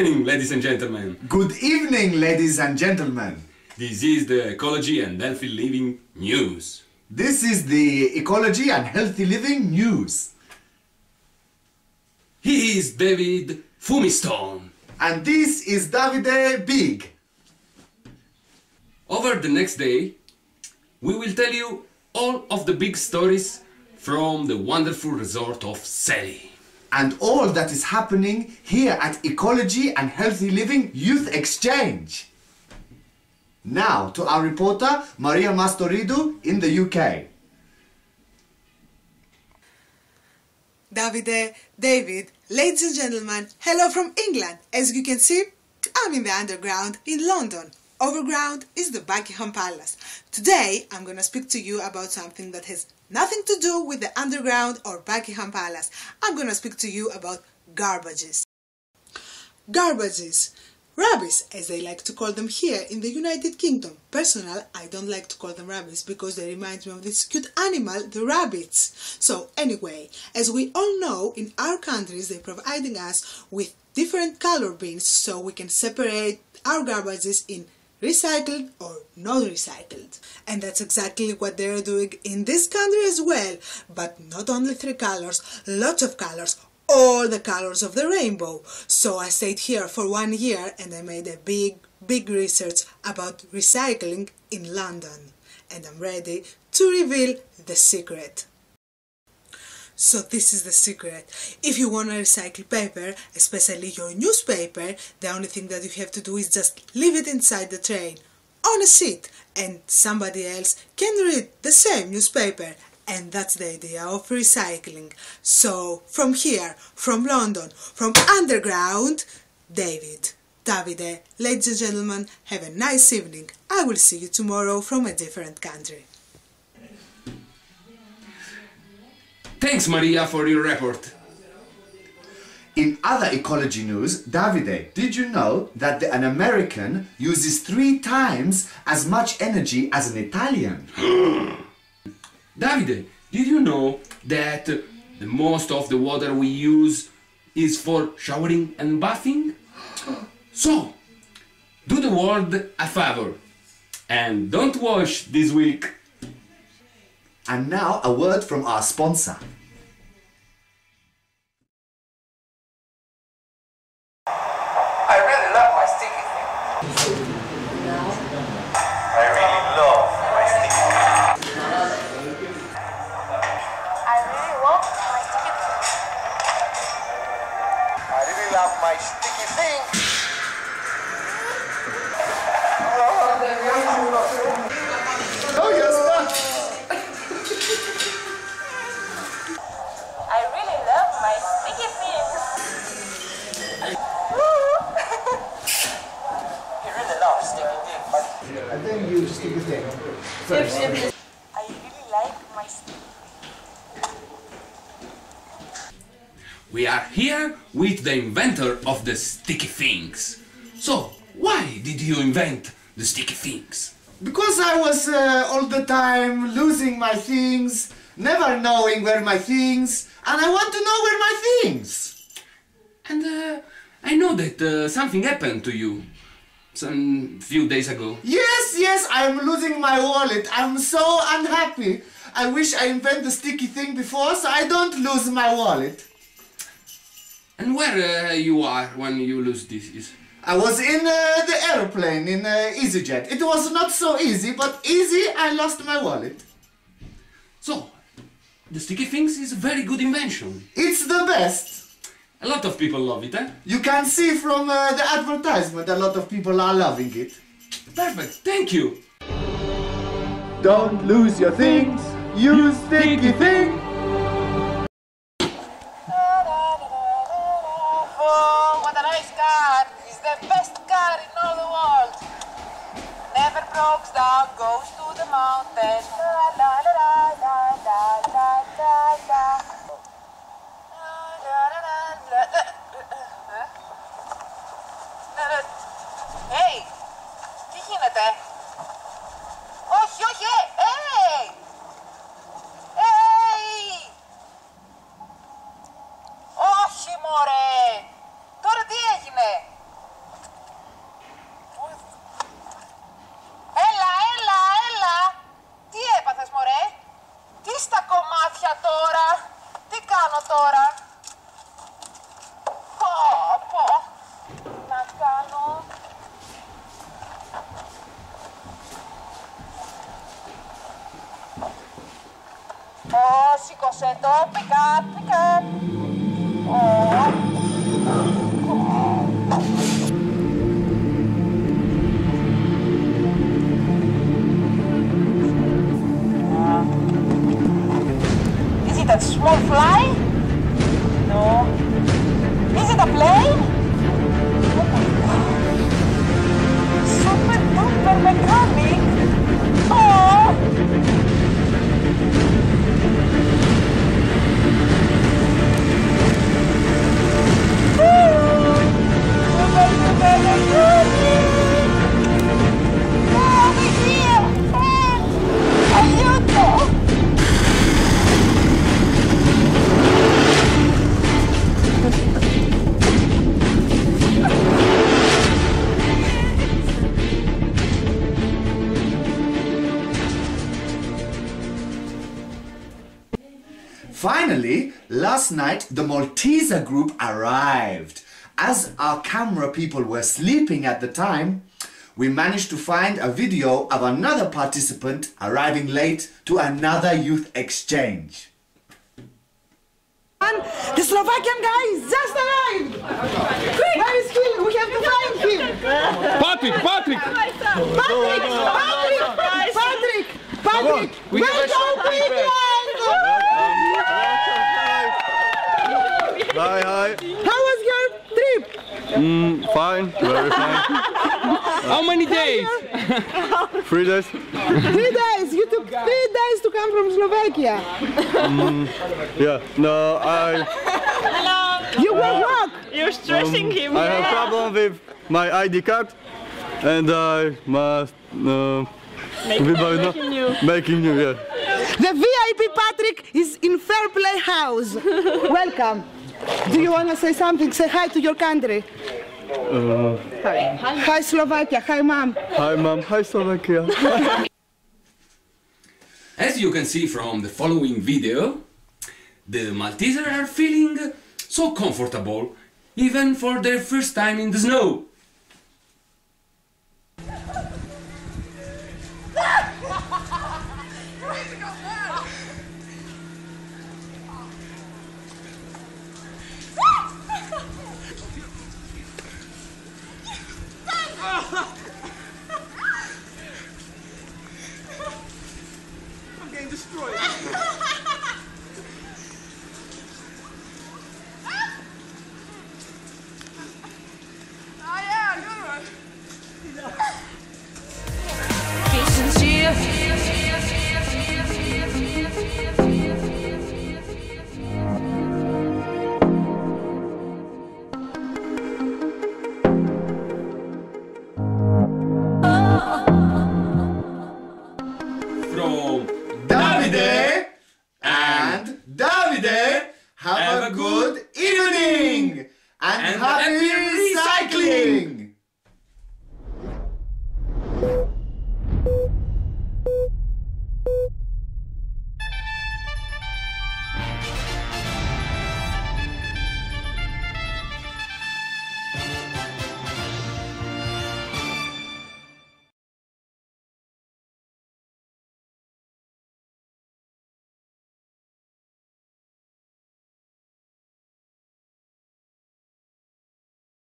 evening, ladies and gentlemen. Good evening, ladies and gentlemen. This is the Ecology and Healthy Living News. This is the Ecology and Healthy Living News. He is David Fumistone. And this is Davide Big. Over the next day, we will tell you all of the big stories from the wonderful resort of Seli. And all that is happening here at Ecology and Healthy Living Youth Exchange. Now to our reporter Maria Mastoridou in the UK. Davide, David, ladies and gentlemen, hello from England. As you can see, I'm in the underground in London. Overground is the Buckingham Palace. Today, I'm gonna speak to you about something that has nothing to do with the underground or Buckingham Palace. I'm gonna speak to you about garbages. Garbages. Rabbits, as they like to call them here in the United Kingdom. Personal, I don't like to call them rabbits because they remind me of this cute animal, the rabbits. So anyway, as we all know, in our countries they're providing us with different color bins so we can separate our garbages in recycled or non recycled. And that's exactly what they're doing in this country as well. But not only three colors, lots of colors, all the colors of the rainbow. So I stayed here for one year and I made a big, big research about recycling in London. And I'm ready to reveal the secret. So this is the secret. If you want to recycle paper, especially your newspaper, the only thing that you have to do is just leave it inside the train on a seat and somebody else can read the same newspaper and that's the idea of recycling. So, from here, from London, from underground, David, Davide, ladies and gentlemen, have a nice evening. I will see you tomorrow from a different country. Thanks, Maria, for your report. In other ecology news, Davide, did you know that the, an American uses three times as much energy as an Italian? Davide, did you know that the most of the water we use is for showering and bathing? So, do the world a favor and don't wash this week. And now a word from our sponsor. I really love my sticky thing. I really love my sticky thing. I really love my sticky thing. I really love my sticky thing. Oh, yes, but I think you stick it in. I really like my sticky We are here with the inventor of the sticky things. So, why did you invent the sticky things? Because I was uh, all the time losing my things, never knowing where my things, and I want to know where my things. And uh, I know that uh, something happened to you some few days ago. Yes, yes, I'm losing my wallet. I'm so unhappy. I wish I invented the sticky thing before so I don't lose my wallet. And where uh, you are when you lose this? Is I was in uh, the aeroplane in uh, EasyJet. It was not so easy, but easy I lost my wallet. so the sticky things is a very good invention. It's the best. A lot of people love it, eh? You can see from uh, the advertisement a lot of people are loving it. Perfect, thank you. Don't lose your things, you sticky thing. Oh, what a nice car. It's the best car in all the world. Never breaks down, goes to the. La, la, la, Ω, σήκωσε το, pick up, pick up. Ω. Is it a small fly? No. Is it a plane? Oh my god. Super duper mechanic. Oh. Super Finally, last night the Malteser group arrived. As our camera people were sleeping at the time, we managed to find a video of another participant arriving late to another youth exchange. The Slovakian guy is just arrived! Where is he? We have to find him! Patrick, Patrick! Patrick! Patrick! Patrick! Patrick! We have a Welcome to England! Hi, hi. How was your trip? Mm, fine, very fine. How many days? Three days. Three days! You took three days to come from Slovakia! Mm, Yeah, no, I Hello. You will walk! You're stressing him. I have a problem with my ID card, and I must uh, everybody know- making new. making new. Yeah. The VIP Patrick is in Fair Play House. Welcome. Do you want to say something? Say hi to your country. Uh, hi Slovakia. Hi mom. Hi, mom. Hi, Slovakia. As you can see from the following video, the Maltesers are feeling so comfortable, even for their first time in the snow. Have, Have a a good